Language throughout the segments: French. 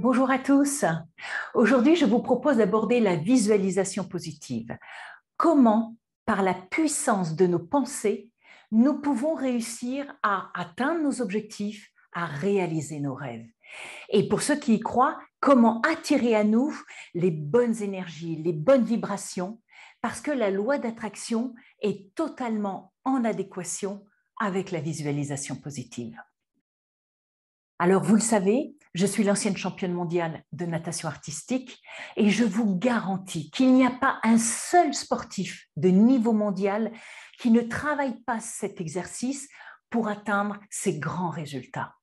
Bonjour à tous. Aujourd'hui, je vous propose d'aborder la visualisation positive. Comment, par la puissance de nos pensées, nous pouvons réussir à atteindre nos objectifs, à réaliser nos rêves. Et pour ceux qui y croient, comment attirer à nous les bonnes énergies, les bonnes vibrations, parce que la loi d'attraction est totalement en adéquation avec la visualisation positive. Alors, vous le savez, je suis l'ancienne championne mondiale de natation artistique et je vous garantis qu'il n'y a pas un seul sportif de niveau mondial qui ne travaille pas cet exercice pour atteindre ces grands résultats.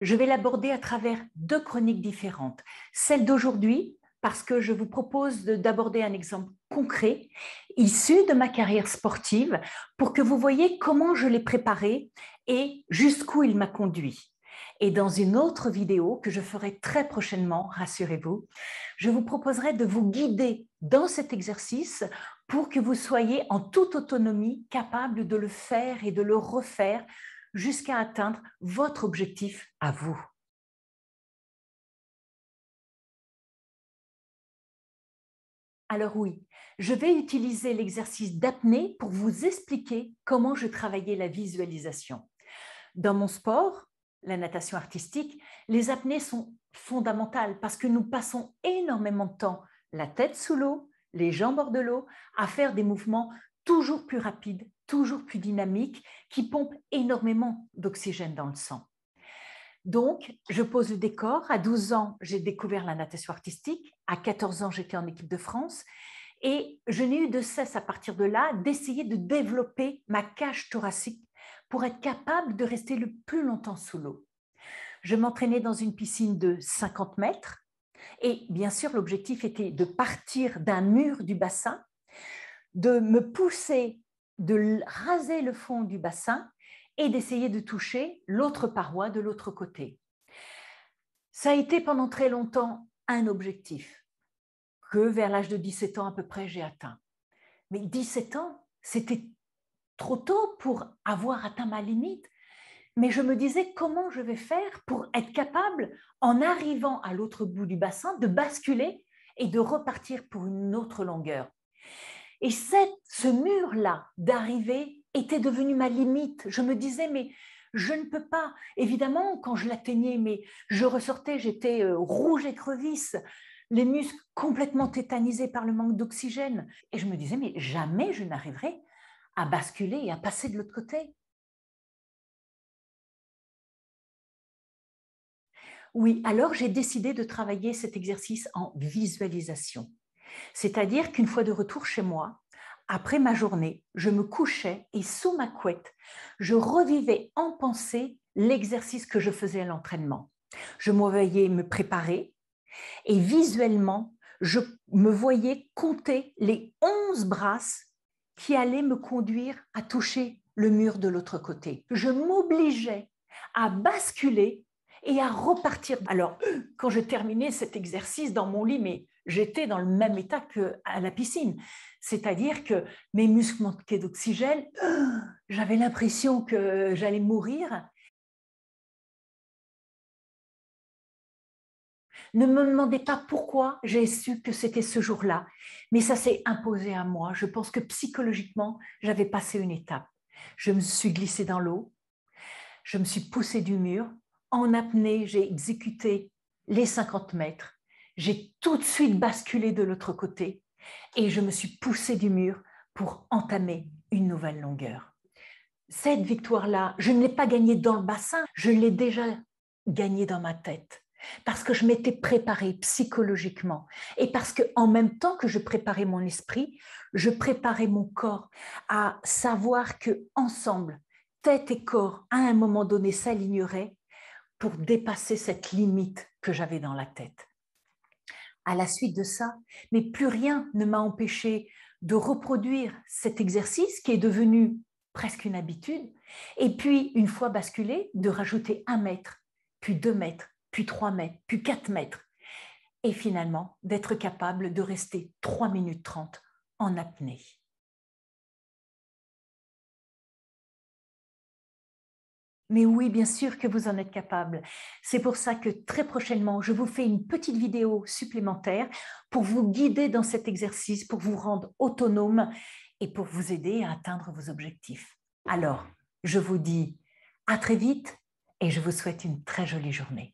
Je vais l'aborder à travers deux chroniques différentes. Celle d'aujourd'hui, parce que je vous propose d'aborder un exemple concret issu de ma carrière sportive pour que vous voyez comment je l'ai préparé et jusqu'où il m'a conduit. Et dans une autre vidéo que je ferai très prochainement, rassurez-vous, je vous proposerai de vous guider dans cet exercice pour que vous soyez en toute autonomie capable de le faire et de le refaire jusqu'à atteindre votre objectif à vous. Alors oui, je vais utiliser l'exercice d'apnée pour vous expliquer comment je travaillais la visualisation. Dans mon sport, la natation artistique, les apnées sont fondamentales parce que nous passons énormément de temps la tête sous l'eau, les jambes hors de l'eau, à faire des mouvements toujours plus rapides, toujours plus dynamiques, qui pompent énormément d'oxygène dans le sang. Donc, je pose le décor. À 12 ans, j'ai découvert la natation artistique. À 14 ans, j'étais en équipe de France. Et je n'ai eu de cesse à partir de là d'essayer de développer ma cage thoracique pour être capable de rester le plus longtemps sous l'eau. Je m'entraînais dans une piscine de 50 mètres. Et bien sûr, l'objectif était de partir d'un mur du bassin, de me pousser, de raser le fond du bassin et d'essayer de toucher l'autre paroi de l'autre côté. Ça a été pendant très longtemps un objectif que vers l'âge de 17 ans à peu près j'ai atteint. Mais 17 ans, c'était trop tôt pour avoir atteint ma limite. Mais je me disais comment je vais faire pour être capable, en arrivant à l'autre bout du bassin, de basculer et de repartir pour une autre longueur? Et ce mur-là d'arrivée était devenu ma limite. Je me disais, mais je ne peux pas. Évidemment, quand je l'atteignais, mais je ressortais, j'étais euh, rouge et crevisse, les muscles complètement tétanisés par le manque d'oxygène. Et je me disais, mais jamais je n'arriverai à basculer et à passer de l'autre côté. Oui, alors j'ai décidé de travailler cet exercice en visualisation. C'est-à-dire qu'une fois de retour chez moi, après ma journée, je me couchais et sous ma couette, je revivais en pensée l'exercice que je faisais à l'entraînement. Je me voyais me préparer et visuellement, je me voyais compter les onze brasses qui allaient me conduire à toucher le mur de l'autre côté. Je m'obligeais à basculer et à repartir. Alors, quand je terminais cet exercice dans mon lit, mais j'étais dans le même état qu'à la piscine. C'est-à-dire que mes muscles manquaient d'oxygène, j'avais l'impression que j'allais mourir. Ne me demandez pas pourquoi j'ai su que c'était ce jour-là, mais ça s'est imposé à moi. Je pense que psychologiquement, j'avais passé une étape. Je me suis glissée dans l'eau, je me suis poussée du mur. En apnée, j'ai exécuté les 50 mètres. J'ai tout de suite basculé de l'autre côté et je me suis poussée du mur pour entamer une nouvelle longueur. Cette victoire-là, je ne l'ai pas gagnée dans le bassin, je l'ai déjà gagnée dans ma tête parce que je m'étais préparée psychologiquement et parce que en même temps que je préparais mon esprit, je préparais mon corps à savoir que ensemble, tête et corps à un moment donné s'aligneraient pour dépasser cette limite que j'avais dans la tête à la suite de ça, mais plus rien ne m'a empêché de reproduire cet exercice qui est devenu presque une habitude, et puis, une fois basculé, de rajouter un mètre, puis deux mètres, puis trois mètres, puis quatre mètres, et finalement d'être capable de rester trois minutes trente en apnée. Mais oui, bien sûr que vous en êtes capable. C'est pour ça que très prochainement, je vous fais une petite vidéo supplémentaire pour vous guider dans cet exercice, pour vous rendre autonome et pour vous aider à atteindre vos objectifs. Alors, je vous dis à très vite et je vous souhaite une très jolie journée.